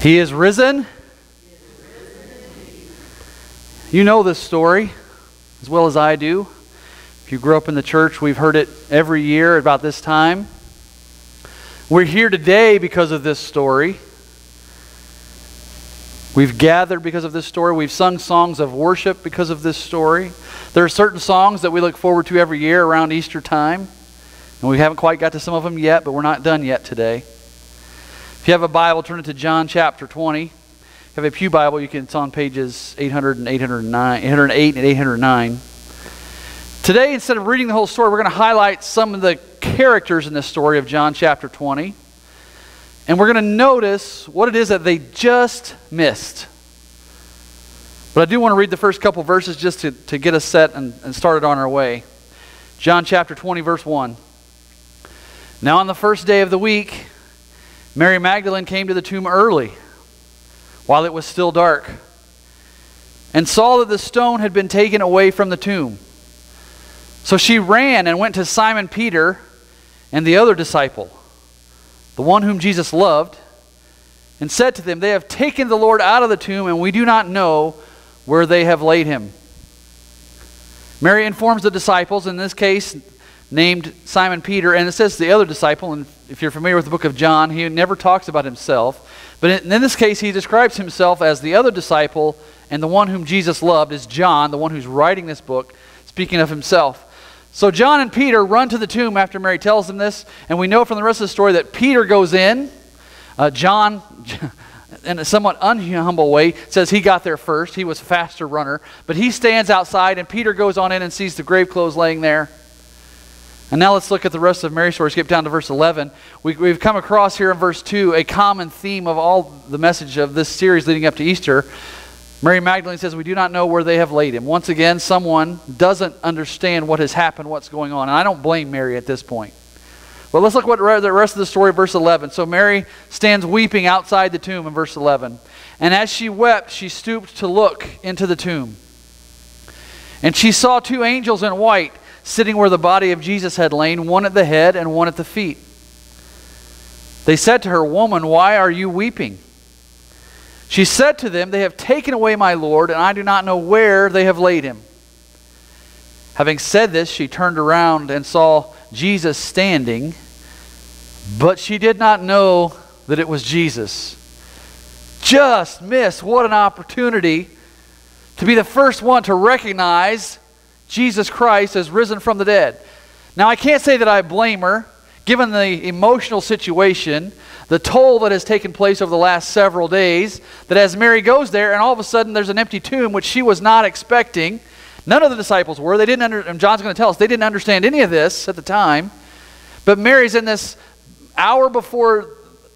He is risen. You know this story as well as I do. If you grew up in the church, we've heard it every year about this time. We're here today because of this story. We've gathered because of this story. We've sung songs of worship because of this story. There are certain songs that we look forward to every year around Easter time. And we haven't quite got to some of them yet, but we're not done yet today. If you have a Bible, turn it to John chapter 20. If you have a Pew Bible, you can, it's on pages 800 and 809, 808 and 809. Today, instead of reading the whole story, we're going to highlight some of the characters in this story of John chapter 20. And we're going to notice what it is that they just missed. But I do want to read the first couple verses just to, to get us set and, and started on our way. John chapter 20, verse 1. Now, on the first day of the week, Mary Magdalene came to the tomb early, while it was still dark, and saw that the stone had been taken away from the tomb. So she ran and went to Simon Peter and the other disciple, the one whom Jesus loved, and said to them, They have taken the Lord out of the tomb, and we do not know where they have laid him. Mary informs the disciples, in this case named Simon Peter, and it says the other disciple, and if you're familiar with the book of John, he never talks about himself. But in, in this case, he describes himself as the other disciple, and the one whom Jesus loved is John, the one who's writing this book, speaking of himself. So John and Peter run to the tomb after Mary tells them this, and we know from the rest of the story that Peter goes in. Uh, John, in a somewhat unhumble way, says he got there first. He was a faster runner. But he stands outside, and Peter goes on in and sees the grave clothes laying there. And now let's look at the rest of Mary's story. Skip down to verse 11. We, we've come across here in verse 2 a common theme of all the message of this series leading up to Easter. Mary Magdalene says, We do not know where they have laid him. Once again, someone doesn't understand what has happened, what's going on. And I don't blame Mary at this point. But let's look at the rest of the story, verse 11. So Mary stands weeping outside the tomb in verse 11. And as she wept, she stooped to look into the tomb. And she saw two angels in white sitting where the body of Jesus had lain, one at the head and one at the feet. They said to her, Woman, why are you weeping? She said to them, They have taken away my Lord, and I do not know where they have laid him. Having said this, she turned around and saw Jesus standing, but she did not know that it was Jesus. Just miss what an opportunity to be the first one to recognize Jesus Christ has risen from the dead. Now, I can't say that I blame her, given the emotional situation, the toll that has taken place over the last several days, that as Mary goes there and all of a sudden there's an empty tomb, which she was not expecting. None of the disciples were. They didn't under, and John's going to tell us, they didn't understand any of this at the time. But Mary's in this hour before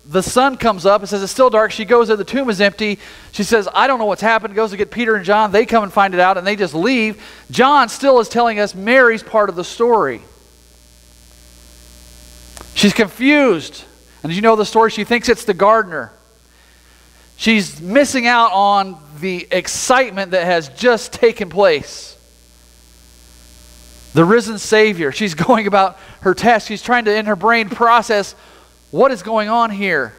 the sun comes up. It says it's still dark. She goes there. The tomb is empty. She says, I don't know what's happened. Goes to get Peter and John. They come and find it out, and they just leave. John still is telling us Mary's part of the story. She's confused. And you know the story, she thinks it's the gardener. She's missing out on the excitement that has just taken place. The risen Savior. She's going about her task. She's trying to, in her brain, process what is going on here?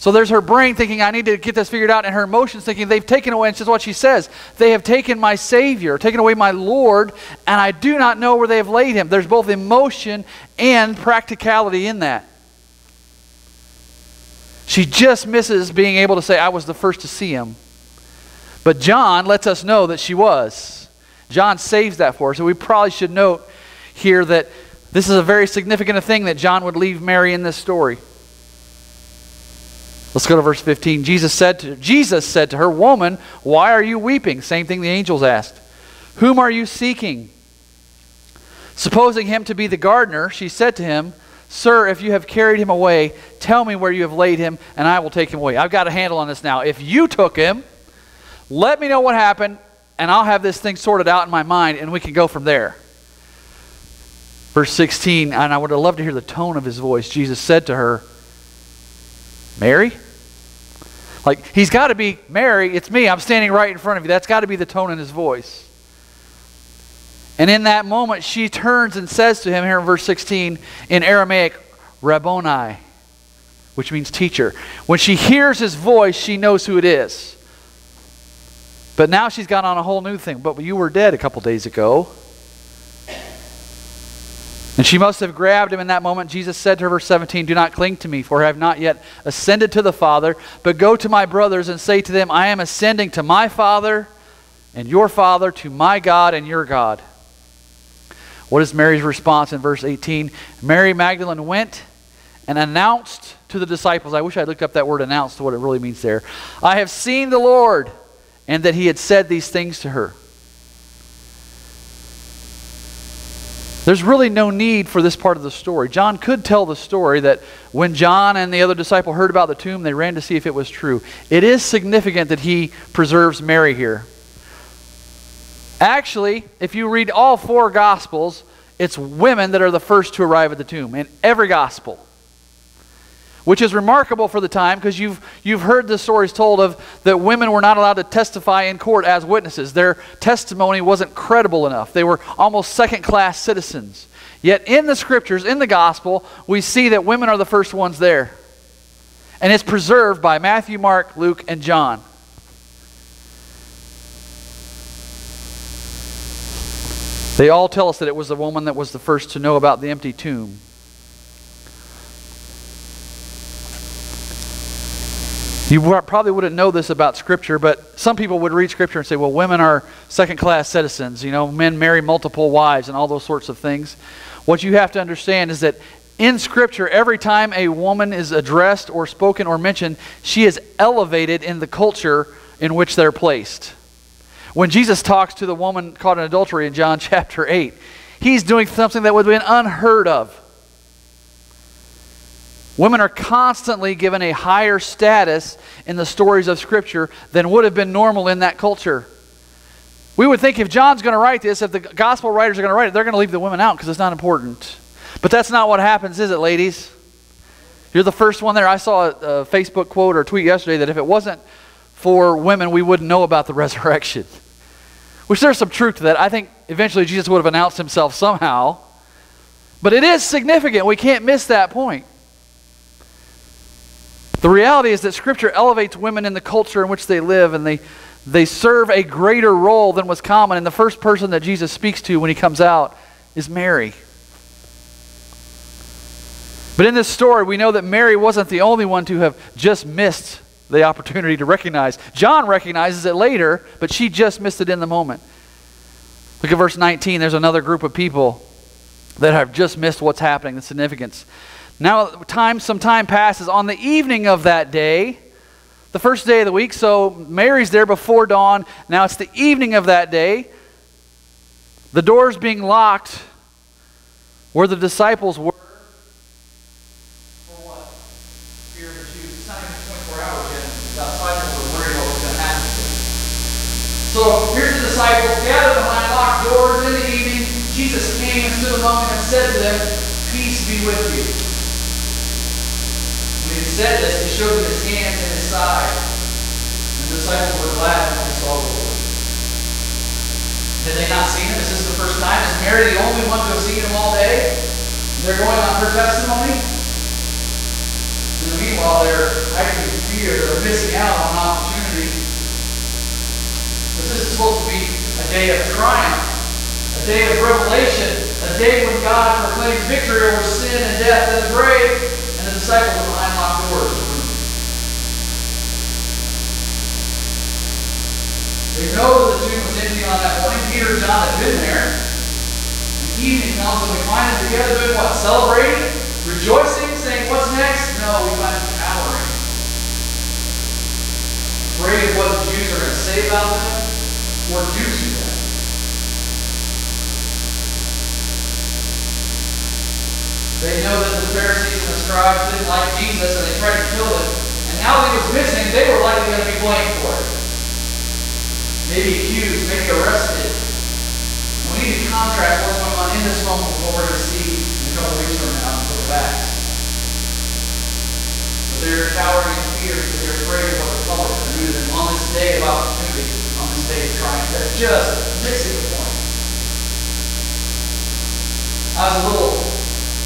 So there's her brain thinking, I need to get this figured out, and her emotions thinking, they've taken away, and this is what she says, they have taken my Savior, taken away my Lord, and I do not know where they have laid him. There's both emotion and practicality in that. She just misses being able to say, I was the first to see him. But John lets us know that she was. John saves that for us. So we probably should note here that this is a very significant thing that John would leave Mary in this story. Let's go to verse 15. Jesus said to, Jesus said to her, Woman, why are you weeping? Same thing the angels asked. Whom are you seeking? Supposing him to be the gardener, she said to him, Sir, if you have carried him away, tell me where you have laid him, and I will take him away. I've got a handle on this now. If you took him, let me know what happened, and I'll have this thing sorted out in my mind, and we can go from there. Verse 16, and I would have loved to hear the tone of his voice. Jesus said to her, Mary? Like, he's got to be, Mary, it's me. I'm standing right in front of you. That's got to be the tone in his voice. And in that moment, she turns and says to him here in verse 16 in Aramaic, Rabboni, which means teacher. When she hears his voice, she knows who it is. But now she's got on a whole new thing. But you were dead a couple days ago. And she must have grabbed him in that moment. Jesus said to her, verse 17, Do not cling to me, for I have not yet ascended to the Father, but go to my brothers and say to them, I am ascending to my Father and your Father, to my God and your God. What is Mary's response in verse 18? Mary Magdalene went and announced to the disciples. I wish I looked up that word announced, to what it really means there. I have seen the Lord, and that he had said these things to her. There's really no need for this part of the story. John could tell the story that when John and the other disciple heard about the tomb, they ran to see if it was true. It is significant that he preserves Mary here. Actually, if you read all four Gospels, it's women that are the first to arrive at the tomb in every Gospel. Which is remarkable for the time because you've, you've heard the stories told of that women were not allowed to testify in court as witnesses. Their testimony wasn't credible enough. They were almost second class citizens. Yet in the scriptures, in the gospel, we see that women are the first ones there. And it's preserved by Matthew, Mark, Luke, and John. They all tell us that it was the woman that was the first to know about the empty tomb. You probably wouldn't know this about Scripture, but some people would read Scripture and say, well, women are second class citizens. You know, men marry multiple wives and all those sorts of things. What you have to understand is that in Scripture, every time a woman is addressed or spoken or mentioned, she is elevated in the culture in which they're placed. When Jesus talks to the woman caught in adultery in John chapter 8, he's doing something that would have been unheard of. Women are constantly given a higher status in the stories of Scripture than would have been normal in that culture. We would think if John's going to write this, if the gospel writers are going to write it, they're going to leave the women out because it's not important. But that's not what happens, is it, ladies? You're the first one there. I saw a, a Facebook quote or tweet yesterday that if it wasn't for women, we wouldn't know about the resurrection. Which there's some truth to that. I think eventually Jesus would have announced himself somehow. But it is significant. We can't miss that point. The reality is that Scripture elevates women in the culture in which they live, and they, they serve a greater role than was common. And the first person that Jesus speaks to when he comes out is Mary. But in this story, we know that Mary wasn't the only one to have just missed the opportunity to recognize. John recognizes it later, but she just missed it in the moment. Look at verse 19. There's another group of people that have just missed what's happening, the significance. Now, time, some time passes. On the evening of that day, the first day of the week, so Mary's there before dawn. Now it's the evening of that day. The doors being locked where the disciples were. So here's the disciples gathered behind locked doors in the evening. Jesus came and stood among them and said to them, Peace be with you. When he said this, he showed them his hands and his And the disciples were glad when they saw the Lord. Had they not seen him? Is this the first time? Is Mary the only one to have seen him all day? They're going on her testimony? In the meanwhile, they're hiding in fear. They're missing out on an opportunity this is supposed to be a day of triumph, a day of revelation, a day when God proclaims victory over sin and death and the grave, and the disciples are behind locked doors. They know that the tomb was empty on that morning. Peter and John had been there. The evening comes and we find them together doing what? Celebrating? Rejoicing? Saying, what's next? No, we find them cowering. Afraid of what the Jews are going to say about them or do to them. They know that the Pharisees and the scribes didn't like Jesus and they tried to kill him. And now that he was missing, they were likely going to be blamed for it. Maybe accused, maybe arrested. We need to contrast what's going on in this moment with what we're going to see in a couple weeks from now of Acts. But they're cowering in fear because they're afraid of what the public to do to them on this day of opportunity on this day of triumph. they trying to just missing the point. I was a little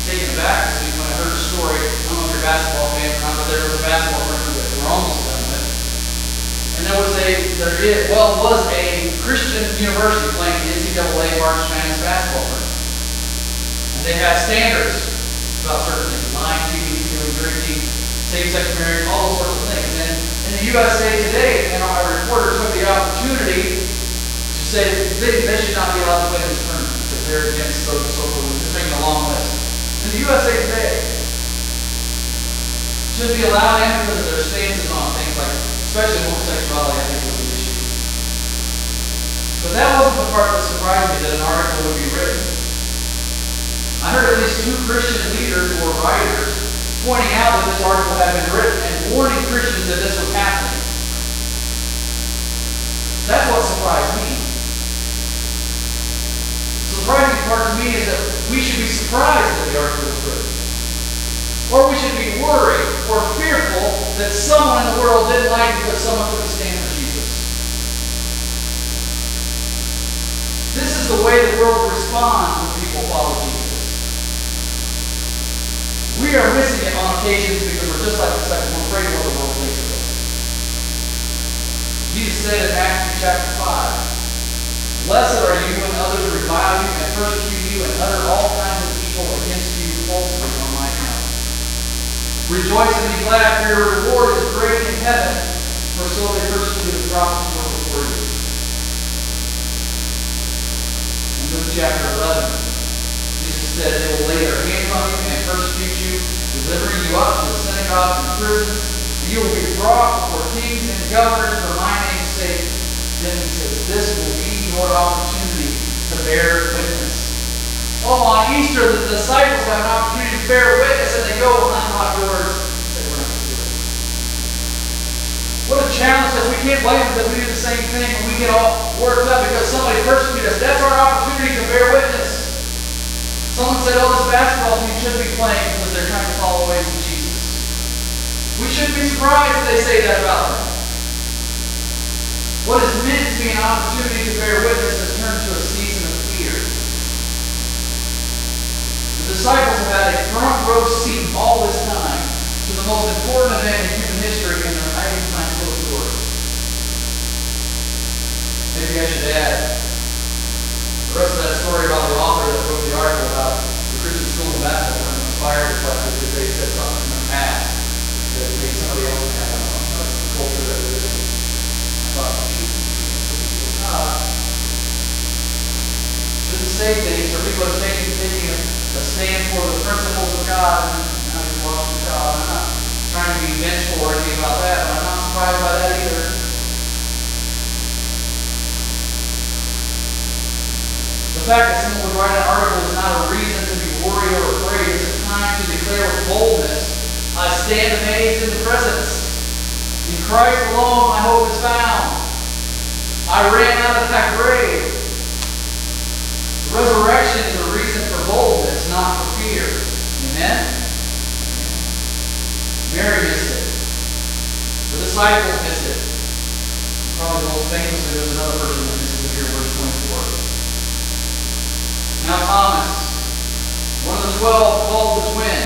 taken aback back this week when I heard a story. I don't know if you're a basketball fan or not, but there was a basketball tournament that we're almost with. And there was a, there is, well, was a Christian university playing the NCAA March Madness basketball tournament. And they had standards about certain things, lying, cheating, stealing, drinking, same-sex marriage, all those sorts of things. And in the USA Today, and our reporter took the opportunity to say they, they should not be allowed to play this tournament because they're against social, social, just making a long list. In the USA Today, should be allowed because of their stances on things like, especially homosexuality, I think was the issue. But that wasn't the part that surprised me that an article would be written. I heard at least two Christian leaders or writers pointing out that this article had been written and warning Christians that this was happening. That's what surprised me. The surprising part to me is that we should be surprised that the article was written. Or we should be worried or fearful that someone in the world didn't like it because someone a stand for Jesus. This is the way the world responds when people follow Jesus. We are missing it on occasions because we're just like the second. We're afraid of what the world thinks of us. Jesus said in Matthew chapter 5, Blessed are you when others revile you and persecute you and utter all kinds of evil against you falsely. Rejoice and be glad, for your reward is great in heaven, for so they persecuted the prophets who were before you. In Luke chapter 11, Jesus said, They will lay their hands on you and persecute you, delivering you up to the synagogues and prisons. You will be brought before kings and governors for my name's sake. Then he says, This will be your opportunity to bear witness. Oh, on Easter, the disciples have an opportunity to bear witness, and they go, I'm not yours. Say, we're not. What a challenge, because we can't blame them because we do the same thing and we get all worked up because somebody persecuted us. That's our opportunity to bear witness. Someone said, oh, this basketball team shouldn't be playing because they're trying to follow away from Jesus. We shouldn't be surprised if they say that about them. What is meant to be an opportunity to bear witness has turned to a season of fear. The disciples have had a front row seat all this time to the most important event in human history, and they're hiding behind closed doors. Maybe I should add the rest of that story about the author that wrote the article about the Christian school in Bethel and inspired reflected because they said something in the past that made somebody else have a, a culture that was uh, shouldn't say things or people are taking, taking a, a stand for the principles of God and. I'm not trying to be vengeful or anything about that, but I'm not surprised by that either. The fact that someone would write an article is not a reason to be worried or afraid. It's a time to declare with boldness, I stand amazed in the presence. In Christ alone my hope is found. I ran out of that grave. The resurrection is a reason for boldness, not for fear. Amen? Mary missed it. The disciples missed it. Probably the most famously, there's another person that misses it here, verse 24. Now Thomas, one of the twelve called the twin,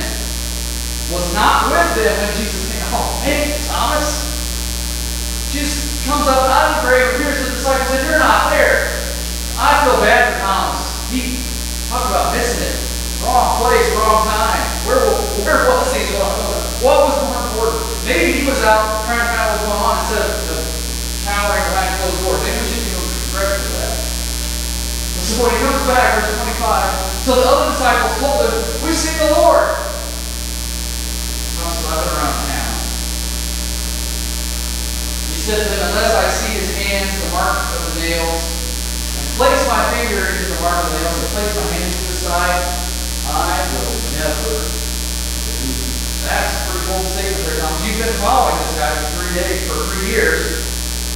was not with them when Jesus came. Oh, hey, Thomas. Jesus comes up out of the grave, appears to the disciples, and you're not there. I feel bad for Thomas. He talked about missing it. Wrong place, wrong time. Where, where was he? What was important? Maybe he was out trying to find out what's going on instead of cowering behind closed doors. Maybe we should give him credit for that. So when he comes back, verse 25, so the other disciples told him, We've seen the Lord. Thomas said, I've been around town. He said to them, Unless I see his hands, the mark of the nails, and place my finger into the mark of the nails, and place my hand into the side, I will never believe. That's a pretty statement there, Thomas. You've been following this guy for three days, for three years,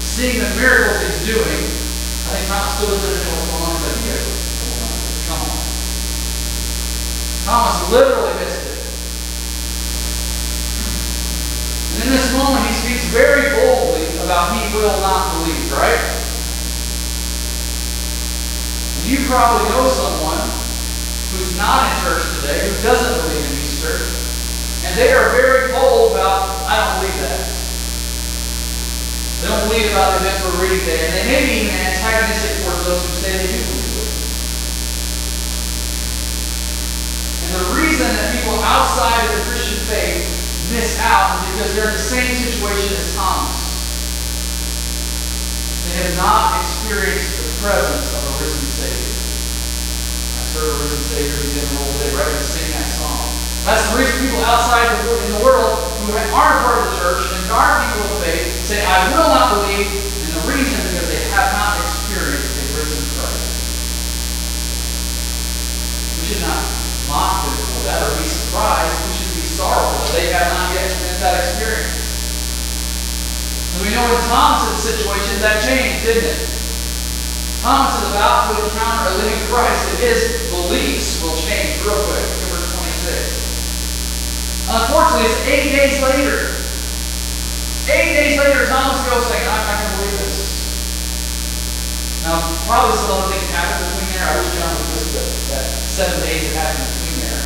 seeing the miracles he's doing. I think Thomas still doesn't know what's going on. He's like, yeah, come on. Thomas literally missed it. And in this moment, he speaks very boldly about he will not believe, right? You probably know someone who's not in church today, who doesn't believe in And they are very bold about, I don't believe that. They don't believe about the events we're reading there. And they may be even antagonistic towards those who say they do believe it. And the reason that people outside of the Christian faith miss out is because they're in the same situation as Thomas. They have not experienced the presence of a risen Savior. I serve a risen Savior who's in the world today, right? We sing that song. That's the reason people outside in the world who aren't part of the church and aren't people of faith say, I will not believe. And the reason is because they have not experienced a risen Christ. We should not mock them for that or be surprised. We should be sorrowful that they have not yet that experience. And we know in Thomas's situation that changed, didn't it? Thomas is about to encounter a living Christ, and his beliefs will change real quick. Look at verse 26. Unfortunately, it's eight days later. Eight days later, Thomas goes saying, I'm not going to believe this. Now, probably some other things happened between there. I wish John was just that, that seven days that happened between there.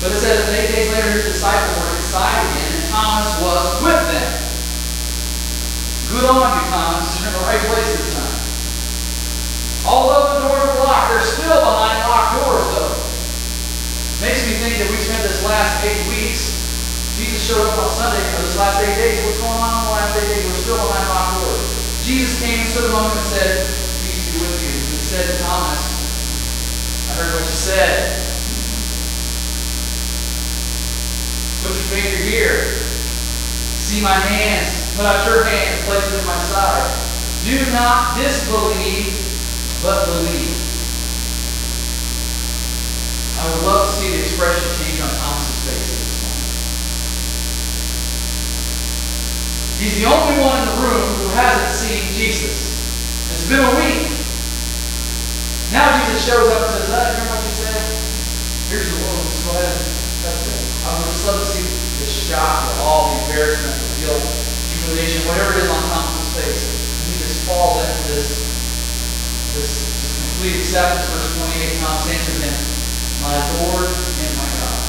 But it says that eight days later, his disciples were inside again, and Thomas was with them. Good on you, Thomas. You're in the right place this time. Although the doors were locked, they're still behind locked doors, that we spent this last eight weeks, Jesus showed up on Sunday for this last eight days. What's going on in the last eight days? We're still behind locked doors. Jesus came and stood among them and said, Peace be with you. He said to Thomas, I heard what you said. Put your finger here. See my hands. Put out your hand and place it in my side. Do not disbelieve, but believe. I would love to see the expression change on Thomas's face at this moment. He's the only one in the room who hasn't seen Jesus. It's been a week. Now Jesus shows up and says, "I remember what you said? Here's the wound. Just go ahead and touch it. I would just love to see the shock, the all the embarrassment, the guilt, humiliation, whatever it is on Thomas's face. And he just falls into this, this, this complete acceptance. Verse 28, Thomas answered him, my Lord and my God.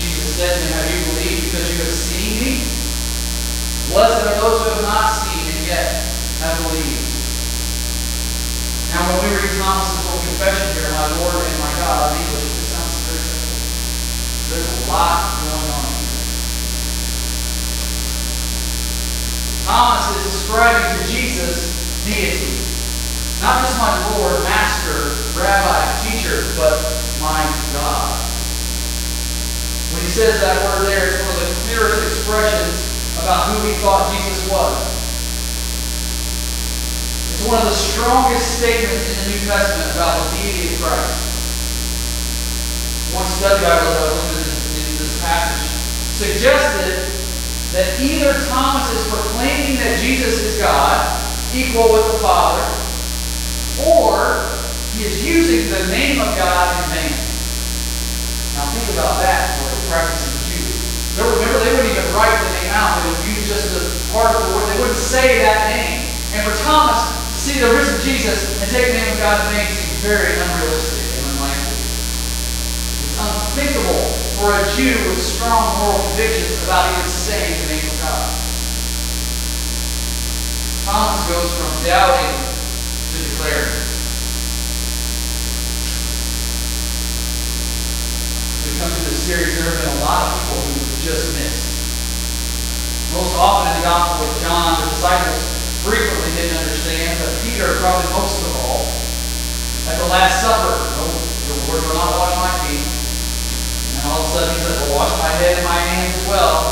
Jesus said to him, Have you believed because you me? Blessed are those who have not seen and yet have believed. Now, when we read Thomas's little confession here, my Lord and my God, in English, it sounds very simple. There's a lot going on here. Thomas is describing to Jesus deity. Not just my Lord, Master, Rabbi, Teacher, but my God. When he says that word there, it's one of the clearest expressions about who he thought Jesus was. It's one of the strongest statements in the New Testament about the deity of Christ. One study Bible that I was this passage suggested that either Thomas is proclaiming that Jesus is God, equal with the Father, or he is using the name of God in vain. Now think about that for the practicing Jews. They remember, they wouldn't even write the name out. They would use just the part of the word. They wouldn't say that name. And for Thomas to see the risen Jesus and take the name of God in vain seems very unrealistic and unlikely. It's unthinkable for a Jew with strong moral convictions about even saying the name of God. Thomas goes from doubting to declare. Come to this series, there have been a lot of people who just missed. Most often in the Gospel of John, the disciples frequently didn't understand, but Peter probably most of all. At the Last Supper, oh, the Lord will not wash my feet. And all of a sudden he says, well, wash my head and my hands as well.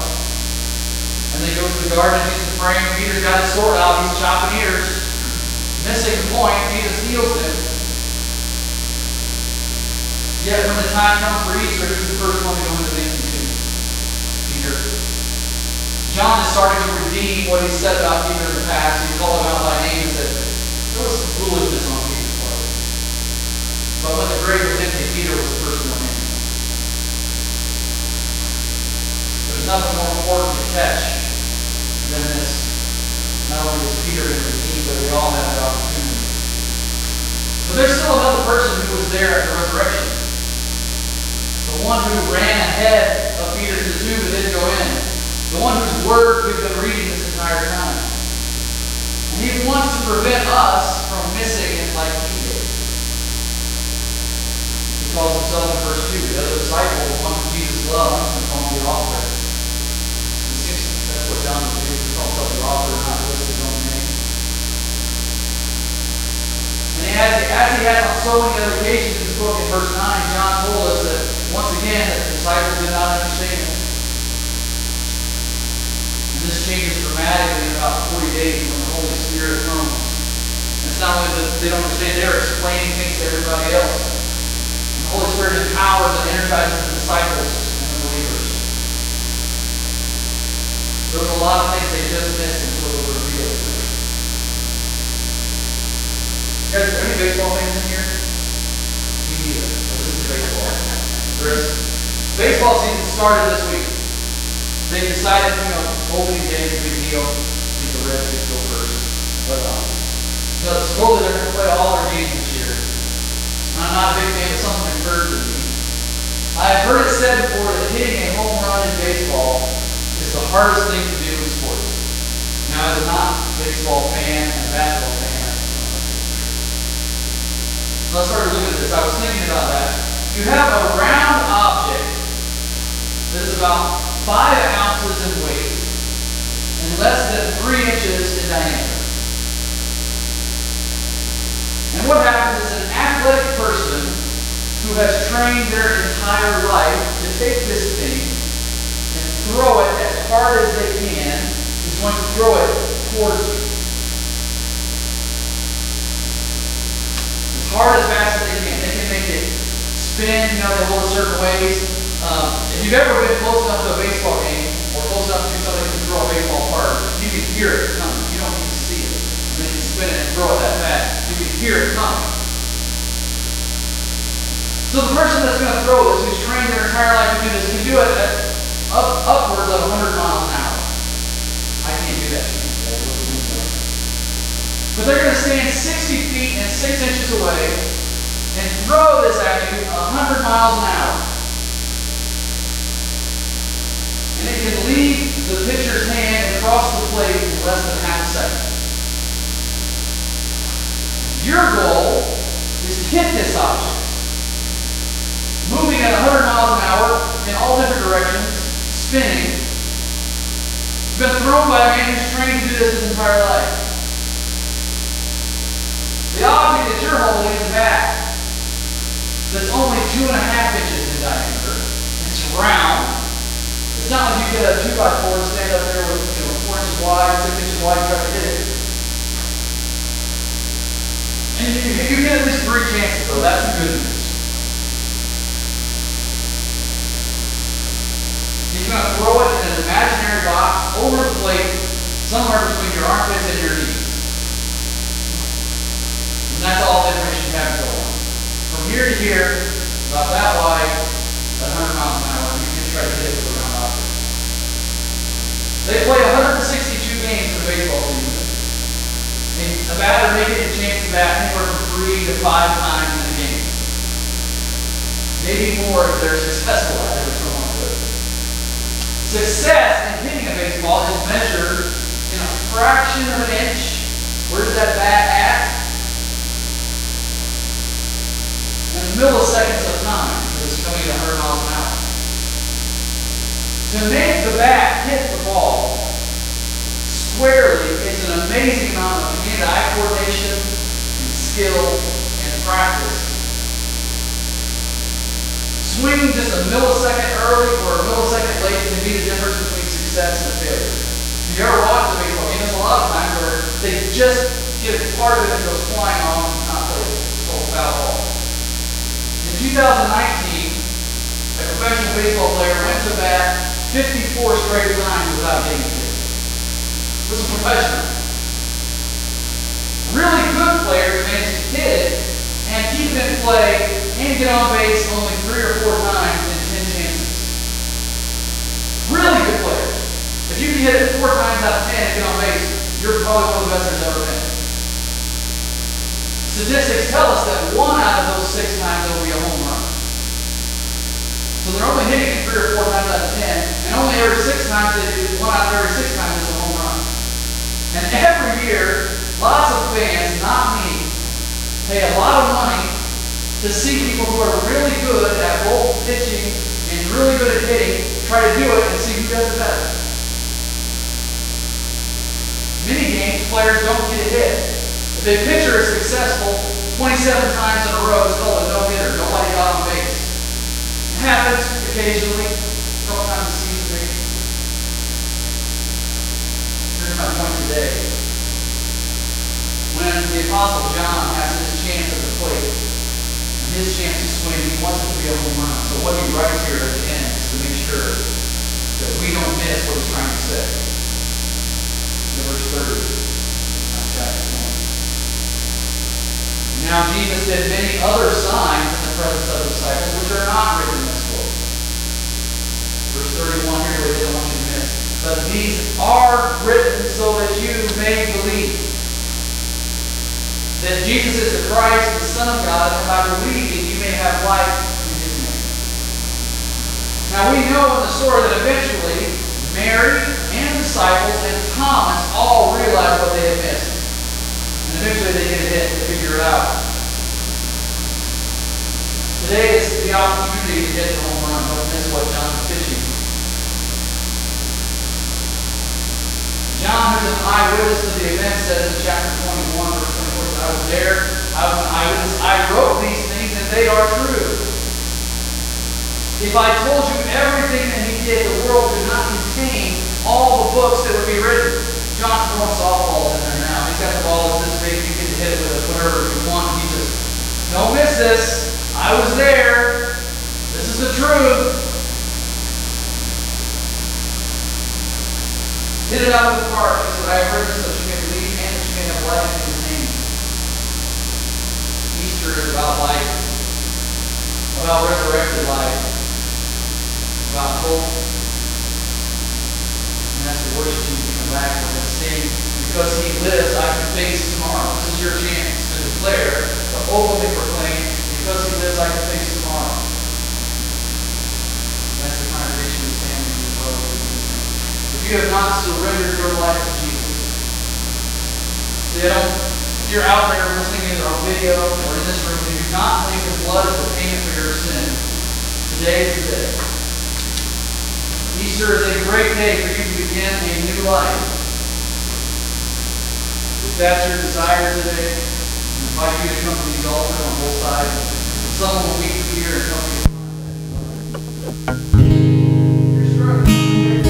And they go to the garden, Jesus is praying, Peter's got his sword out, he's chopping ears. Missing the point, Jesus heals him. Yet when the time comes for Easter, he's the first one to go into the empty tomb. Peter. John is starting to redeem what he said about Peter in the past. He called him out by name and said, there was some foolishness on Peter's part. But when the grave was empty, Peter was the first one in. There's nothing more important to catch than this. Not only was Peter in the but we all have that opportunity. But there's still another person who was there at the resurrection. The one who ran ahead of Peter to the tomb but didn't go in, the one whose word we've been reading this entire time. And he wants to prevent us from missing it like he did. He calls himself in verse 2, the other disciple, the one who Jesus loved, and calls the author. It seems that's what John would do. He calls himself the author, not list his own name. And as, as he has on so many other occasions in this book, in verse 9, John told us that once again that the disciples did not understand. And this changes dramatically in about 40 days when the Holy Spirit comes. And it's not only that they don't understand, they're explaining things to everybody else. And the Holy Spirit empowers and energizes the disciples and the believers. There was a lot of things they just missed until they were revealed. You guys, any baseball fans in here? Me neither. This is baseball. Chris? Baseball season started this week. They decided, you know, opening day is a big deal. I think the Reds to go first. But, um, so supposedly they're going to play all their games this year. I'm not a big fan, but something occurred to me. I've heard it said before that hitting a home run in baseball is the hardest thing to do in sports. Now, as a non-baseball fan and a basketball fan, I started looking at this. I was thinking about that. You have a round object that is about five ounces in weight and less than three inches in diameter. And what happens is an athletic person who has trained their entire life to take this thing and throw it as hard as they can is going to throw it towards you. Hard as fast as they can. They can make it spin, you know, they hold it certain ways. Um, if you've ever been close enough to a baseball game or close enough to somebody who can throw a baseball hard, you can hear it coming. You don't need to see it. And then you spin it and throw it that fast. You can hear it coming. So the person that's going to throw this, who's trained their entire life to do this, can do it at up, upwards of 100 miles an hour. I can't do that. But they're going to stand 60 feet and 6 inches away and throw this at you 100 miles an hour. And it can leave the pitcher's hand and cross the plate in less than half a second. Your goal is to hit this object, moving at 100 miles an hour in all different directions, spinning. It's been thrown by a man who's trained to do this his entire life. The object that you're holding is bat that's only two and a half inches in diameter. It's round. It's not like you get a two by four and stand up there with you know four inches wide, six inches wide, try to hit it. And you, you get at least three chances, though. That's the good news. He's going to throw it in an imaginary box over the plate, somewhere between your armpits and your knees. And that's all the information you have to go on. From here to here, about that wide, at 100 miles an hour, you can try to hit it with a round object. They play 162 games in the baseball season. And a batter may get a chance to bat anywhere from three to five times in a game. Maybe more if they're successful at it, which one could. Success in hitting a baseball is measured in a fraction of an inch. Where's that bat at? In milliseconds of time, because it's coming at 100 miles an hour. To make the bat hit the ball squarely is an amazing amount of hand-eye coordination and skill and practice. Swinging just a millisecond early or a millisecond late can be the difference between success and failure. If you ever watched a baseball game, there's a lot of times where they just get part of it and goes flying off and not play a foul ball. In 2019, a professional baseball player went to bat 54 straight times without getting hit. Was a professional. Really good players manage to hit and keep it in play and get on base only three or four times in 10 chances. Really good players. If you can hit it four times out of 10 and get on base, you're probably one of the best there's ever been. Statistics tell us that one out of those six times will be a home run. So they're only hitting it three or four times out of ten, and only every six times they do one out of every six times is a home run. And every year, lots of fans, not me, pay a lot of money to see people who are really good at both pitching and really good at hitting try to do it and see who does it better. Many games, players don't get a hit. A pitcher is successful 27 times in a row, it's called a no-hitter. Nobody got on base. It happens occasionally, a couple times a season maybe. Here's my point today. When the Apostle John has his chance at the plate, his chance to swing, he wants it to be a home run. So what he writes here at the end is to make sure that we don't miss what he's trying to say. In verse 30, chapter 20. Now Jesus did many other signs in the presence of the disciples, which are not written in this book. Verse 31 here, we didn't want you to miss. But these are written so that you may believe that Jesus is the Christ, the Son of God, and by believing you may have life in his name. Now we know in the story that eventually Mary and the disciples and Thomas all realized what they had missed. And eventually they get hit to figure it out. Today is the opportunity to get the home run. Don't miss what John's pitching. John, who's an eyewitness to the event, says in chapter 21, verse 24, I was there, I was an eyewitness, I wrote these things, and they are true. If I told you everything that he did, the world could not contain all the books that would be written. John throwing softballs in there now. He's got the ball that's this big, you can hit it with whatever you want. He just, don't miss this. I was there. This is the truth. Hit it out of the park. He said, I have written so you may believe and you may have life in his name. Easter is about life, about resurrected life, about hope. And that's the worship team to come back with and sing, because he lives, I can face tomorrow. This is your chance to declare, to openly proclaim, because he lives, I can face tomorrow. That's the congregation we stand in as well if you have not surrendered your life to Jesus, see, I if you're out there listening to our video or in this room, and you do not think the blood is the payment for your sins, today is the day. Easter is a great day for you to begin a new life. If that's your desire today, I invite you to come to these altars on both sides. Someone will meet you here and help you. You're struggling.